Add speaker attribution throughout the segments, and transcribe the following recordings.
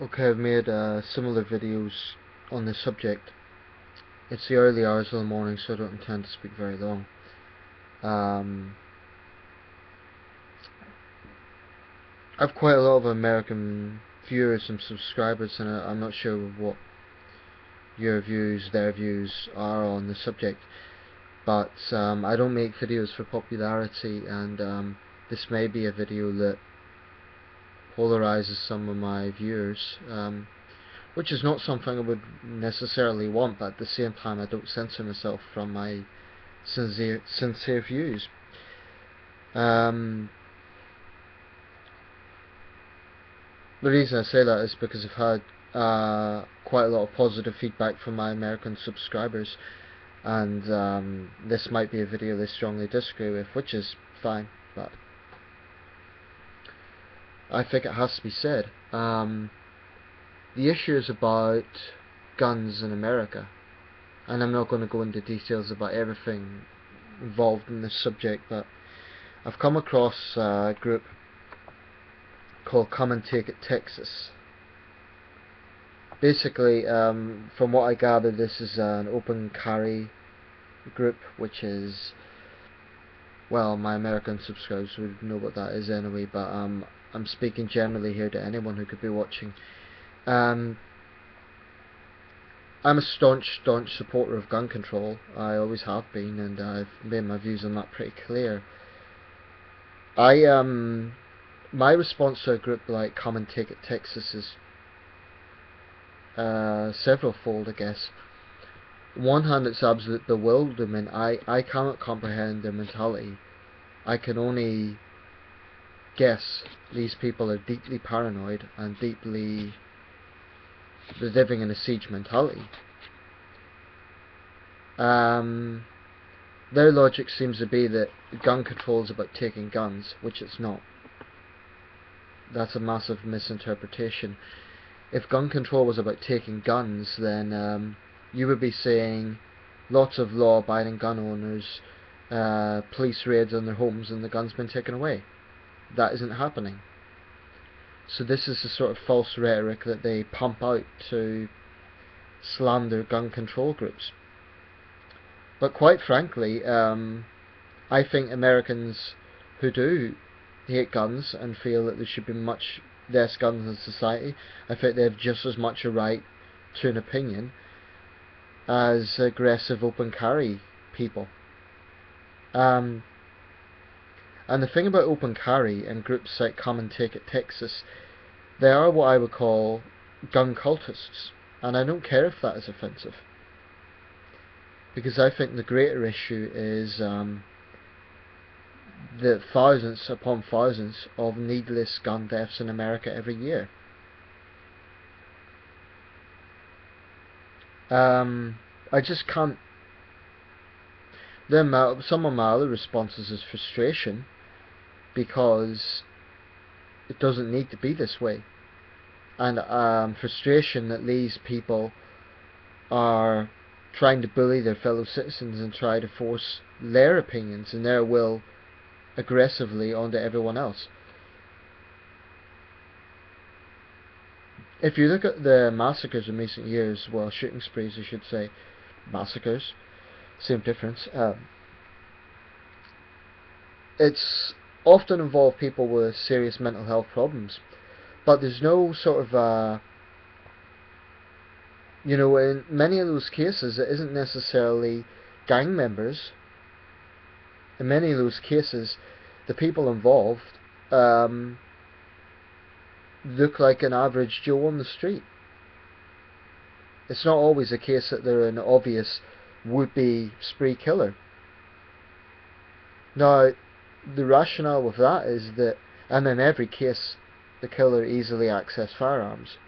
Speaker 1: Okay, I've made uh, similar videos on this subject. It's the early hours of the morning, so I don't intend to speak very long. Um, I've quite a lot of American viewers and subscribers, and I'm not sure what your views, their views are on the subject. But um, I don't make videos for popularity, and um, this may be a video that polarizes some of my viewers, um, which is not something I would necessarily want, but at the same time I don't censor myself from my sincere, sincere views. Um, the reason I say that is because I've had uh, quite a lot of positive feedback from my American subscribers, and um, this might be a video they strongly disagree with, which is fine, but I think it has to be said. Um, the issue is about guns in America, and I'm not going to go into details about everything involved in this subject, but I've come across a group called Come and Take It Texas. Basically, um, from what I gather, this is an open carry group, which is well, my American subscribers would know what that is anyway, but um, I'm speaking generally here to anyone who could be watching. Um, I'm a staunch, staunch supporter of gun control. I always have been, and I've made my views on that pretty clear. I um, my response to a group like Come and Take It Texas is uh, several-fold, I guess. On one hand, it's absolute bewilderment. I I cannot comprehend their mentality. I can only guess these people are deeply paranoid and deeply living in a siege mentality. Um, their logic seems to be that gun control is about taking guns, which it's not. That's a massive misinterpretation. If gun control was about taking guns, then um, you would be saying lots of law-abiding gun owners, uh, police raids on their homes, and the guns been taken away that isn't happening. So this is the sort of false rhetoric that they pump out to slander gun control groups. But quite frankly, um, I think Americans who do hate guns and feel that there should be much less guns in society, I think they have just as much a right to an opinion as aggressive open carry people. Um, and the thing about Open Carry and groups like Come and Take It Texas, they are what I would call gun cultists. And I don't care if that is offensive. Because I think the greater issue is um, the thousands upon thousands of needless gun deaths in America every year. Um, I just can't. Then some of my other responses is frustration because it doesn't need to be this way. And um, frustration that these people are trying to bully their fellow citizens and try to force their opinions and their will aggressively onto everyone else. If you look at the massacres in recent years, well, shooting sprees, I should say, massacres, same difference. Um, it's often involve people with serious mental health problems. But there's no sort of, uh, you know, in many of those cases, it isn't necessarily gang members. In many of those cases, the people involved um, look like an average Joe on the street. It's not always a case that they're an obvious would-be spree killer. Now, the rationale with that is that, and in every case, the killer easily accessed firearms.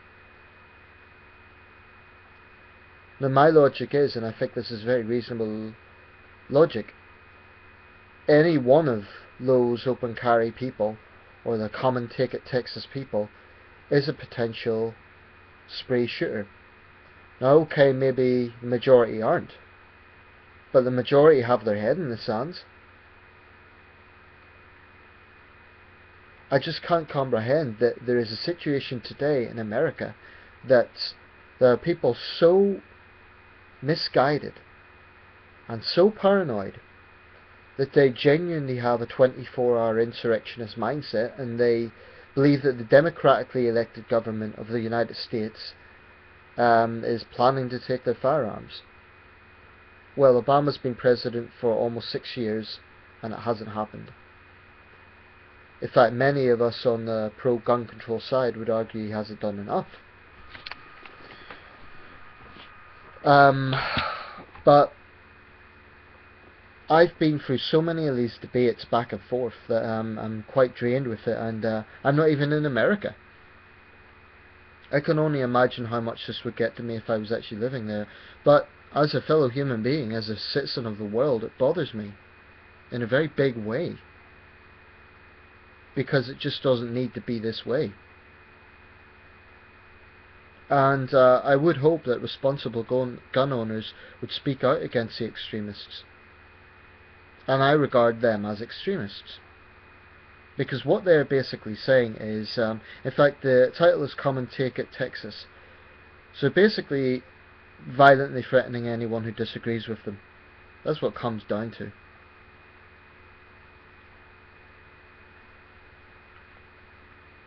Speaker 1: Now my logic is, and I think this is very reasonable logic, any one of those open carry people, or the Come and Take Texas people, is a potential spray shooter. Now okay, maybe the majority aren't, but the majority have their head in the sands. I just can't comprehend that there is a situation today in America that there are people so misguided and so paranoid that they genuinely have a 24 hour insurrectionist mindset and they believe that the democratically elected government of the United States um, is planning to take their firearms. Well, Obama's been president for almost six years and it hasn't happened. In fact, many of us on the pro gun control side would argue he hasn't done enough. Um, but I've been through so many of these debates back and forth that um, I'm quite drained with it, and uh, I'm not even in America. I can only imagine how much this would get to me if I was actually living there. But as a fellow human being, as a citizen of the world, it bothers me in a very big way because it just doesn't need to be this way. And uh, I would hope that responsible gun, gun owners would speak out against the extremists. And I regard them as extremists. Because what they're basically saying is, um, in fact, the title is Come and Take It Texas. So basically, violently threatening anyone who disagrees with them. That's what comes down to.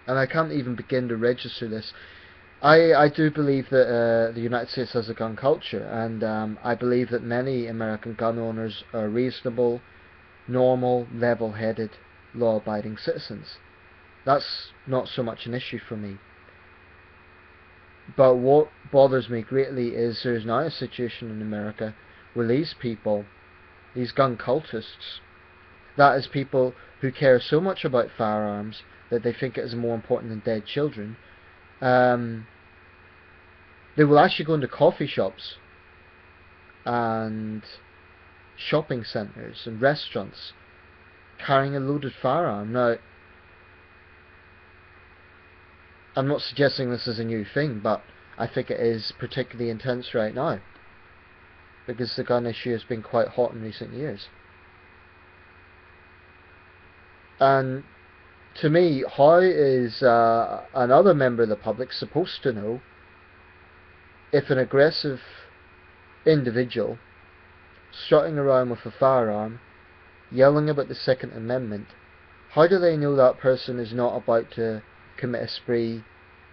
Speaker 1: And I can't even begin to register this. I, I do believe that uh, the United States has a gun culture, and um, I believe that many American gun owners are reasonable, normal, level-headed, law-abiding citizens. That's not so much an issue for me. But what bothers me greatly is there's now a situation in America where these people, these gun cultists, that is people who care so much about firearms that they think it is more important than dead children, um, they will actually go into coffee shops and shopping centres and restaurants carrying a loaded firearm. Now, I'm not suggesting this is a new thing, but I think it is particularly intense right now because the gun issue has been quite hot in recent years. And to me, how is uh, another member of the public supposed to know if an aggressive individual strutting around with a firearm, yelling about the Second Amendment, how do they know that person is not about to commit a spree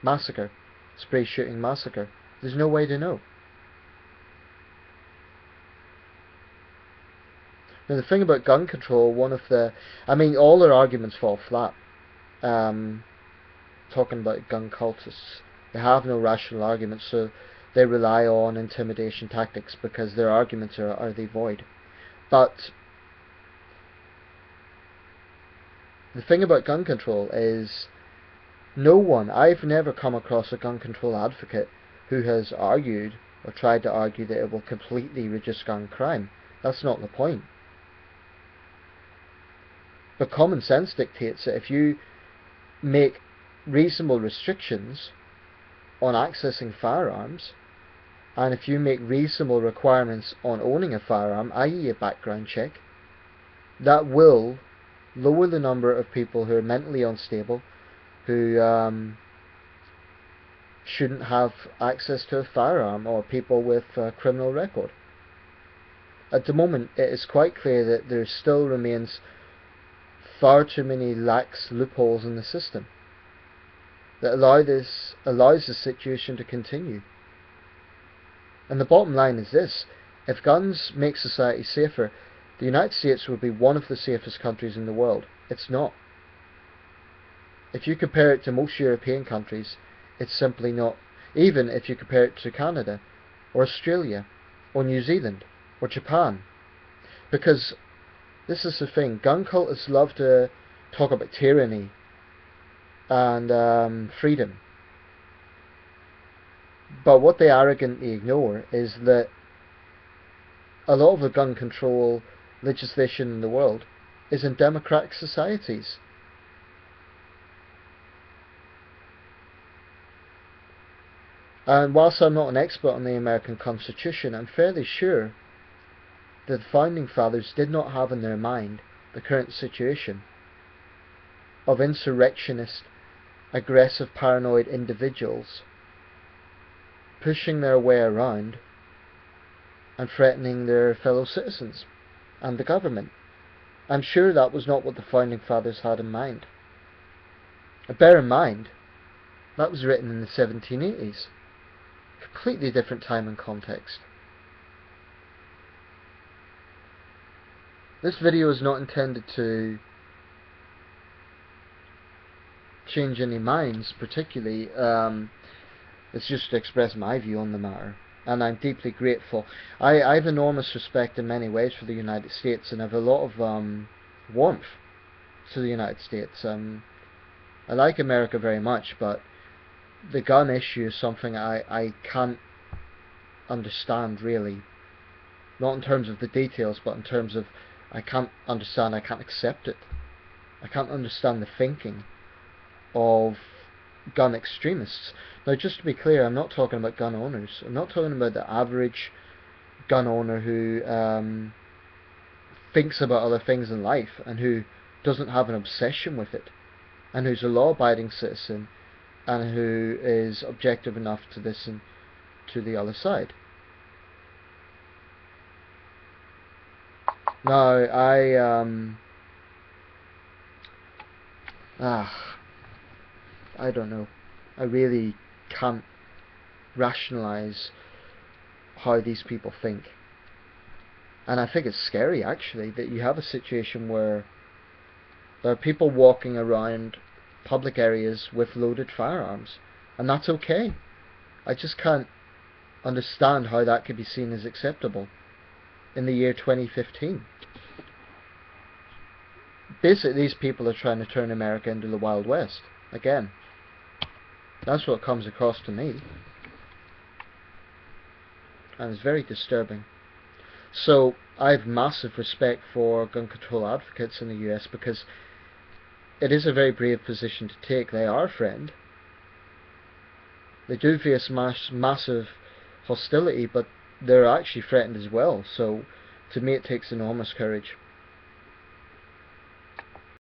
Speaker 1: massacre, spree shooting massacre? There's no way to know. Now the thing about gun control, one of the, I mean, all their arguments fall flat um, talking about gun cultists. They have no rational arguments, so they rely on intimidation tactics because their arguments are, are the void. But the thing about gun control is no one, I've never come across a gun control advocate who has argued or tried to argue that it will completely reduce gun crime. That's not the point. But common sense dictates that if you make reasonable restrictions on accessing firearms, and if you make reasonable requirements on owning a firearm, i.e. a background check, that will lower the number of people who are mentally unstable, who um, shouldn't have access to a firearm, or people with a criminal record. At the moment, it is quite clear that there still remains far too many lax loopholes in the system that allow this allows the situation to continue. And the bottom line is this if guns make society safer, the United States would be one of the safest countries in the world. It's not. If you compare it to most European countries, it's simply not. Even if you compare it to Canada, or Australia, or New Zealand, or Japan. Because this is the thing. Gun cultists love to talk about tyranny and um, freedom. But what they arrogantly ignore is that a lot of the gun control legislation in the world is in democratic societies. And whilst I'm not an expert on the American Constitution, I'm fairly sure the founding fathers did not have in their mind the current situation of insurrectionist, aggressive, paranoid individuals pushing their way around and threatening their fellow citizens and the government. I'm sure that was not what the founding fathers had in mind. bear in mind, that was written in the 1780s. Completely different time and context. This video is not intended to change any minds particularly. Um, it's just to express my view on the matter. And I'm deeply grateful. I, I have enormous respect in many ways for the United States and have a lot of um, warmth to the United States. Um, I like America very much, but the gun issue is something I, I can't understand really. Not in terms of the details, but in terms of I can't understand, I can't accept it. I can't understand the thinking of gun extremists. Now, just to be clear, I'm not talking about gun owners. I'm not talking about the average gun owner who um, thinks about other things in life and who doesn't have an obsession with it, and who's a law-abiding citizen, and who is objective enough to listen to the other side. Now, I um, ah I don't know. I really can't rationalize how these people think. And I think it's scary actually that you have a situation where there are people walking around public areas with loaded firearms. And that's okay. I just can't understand how that could be seen as acceptable in the year 2015. Basically, these people are trying to turn America into the Wild West again. That's what comes across to me. And it's very disturbing. So I have massive respect for gun control advocates in the US because it is a very brave position to take. They are a friend. They do face mass massive hostility, but they're actually threatened as well. So to me it takes enormous courage.